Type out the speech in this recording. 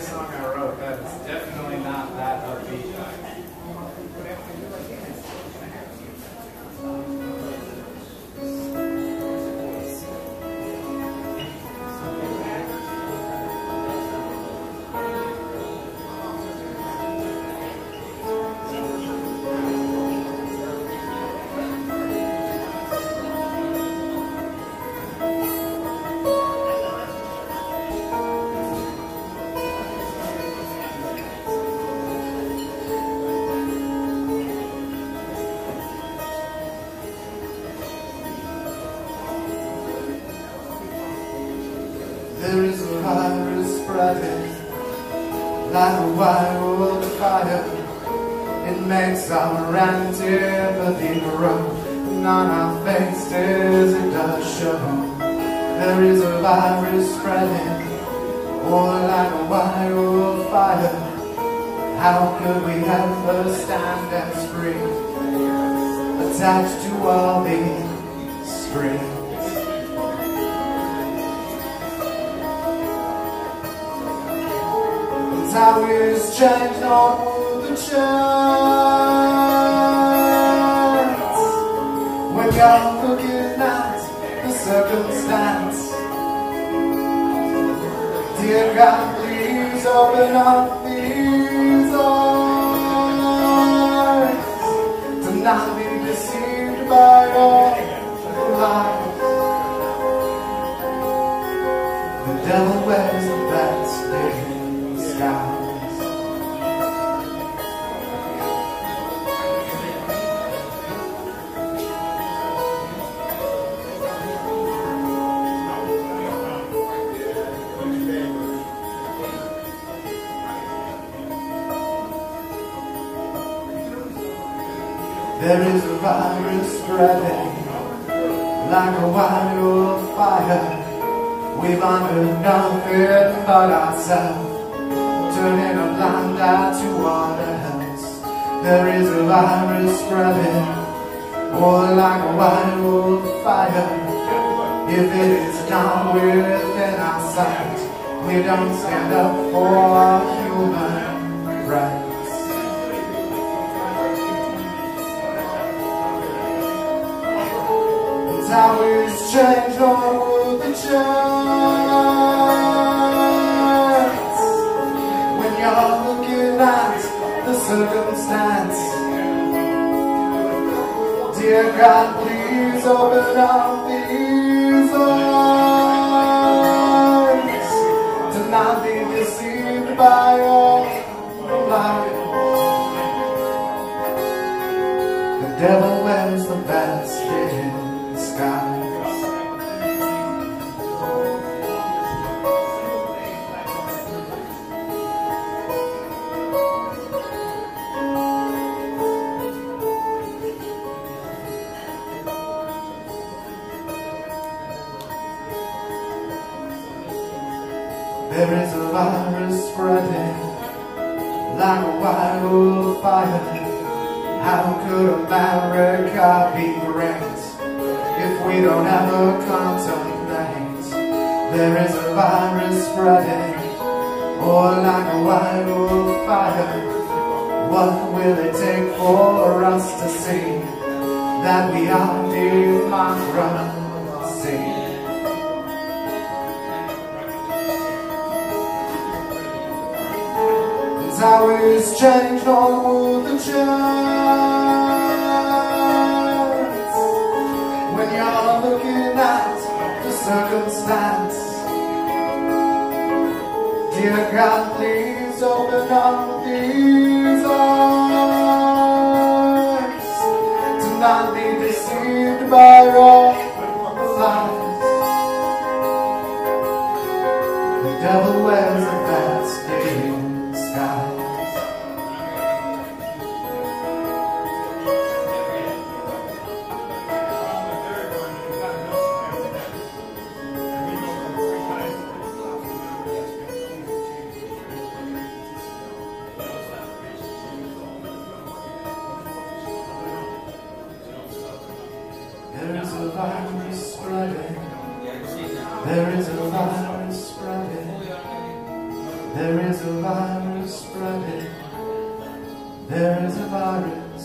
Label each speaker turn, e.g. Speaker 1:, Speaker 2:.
Speaker 1: song I wrote. That's definitely not
Speaker 2: There is a virus spreading like a wildfire. It makes our antipathy grow, and on our faces it does show. There is a virus spreading, oh, like a wildfire. How could we ever stand and scream, attached to all these screens? Changed on the chance when you're looking at the circumstance. Dear God, please open up these eyes to There is a virus spreading like a wildfire. We've undergone nothing but ourselves, turning a blind eye to what else. There is a virus spreading, oh, like a wildfire. If it is not within our sight, we don't stand up for human rights. How it's changed all the chance when you're looking at the circumstance. Dear God, please open up these eyes to not be deceived by all the lies. The devil wears the best There is a virus spreading like a wildfire. How could America be if we don't ever contemplate? There is a virus spreading, or like a wildfire. What will it take for us to see that we are democracy? It's changed all the chance God, please open up these eyes to not be deceived by all lies. The devil wears a mask in disguise. There is a virus spreading. There is a virus spreading. There is a virus spreading. There is a virus